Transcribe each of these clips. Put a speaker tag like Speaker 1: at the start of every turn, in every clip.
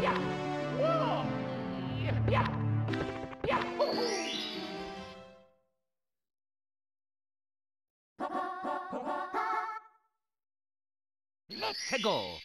Speaker 1: Yeah! Let's go!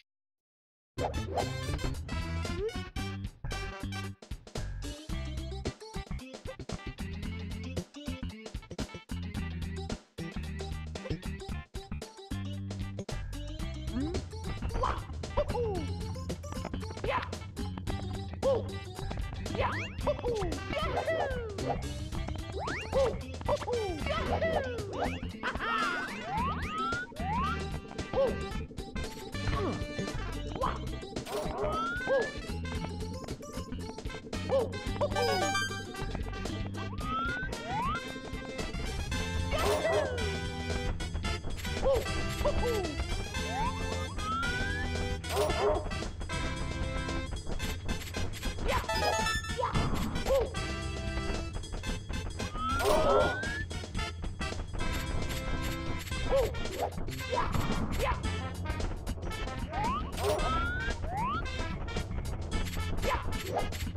Speaker 1: Yeah!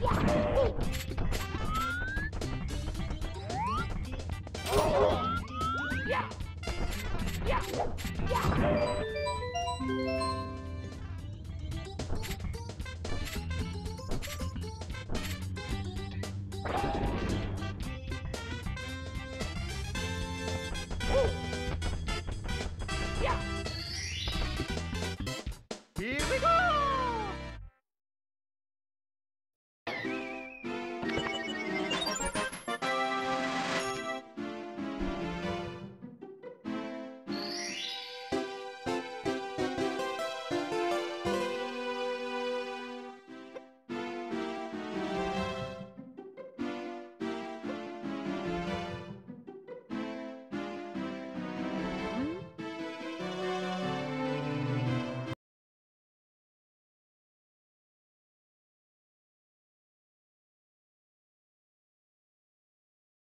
Speaker 1: Yeah! Here we go!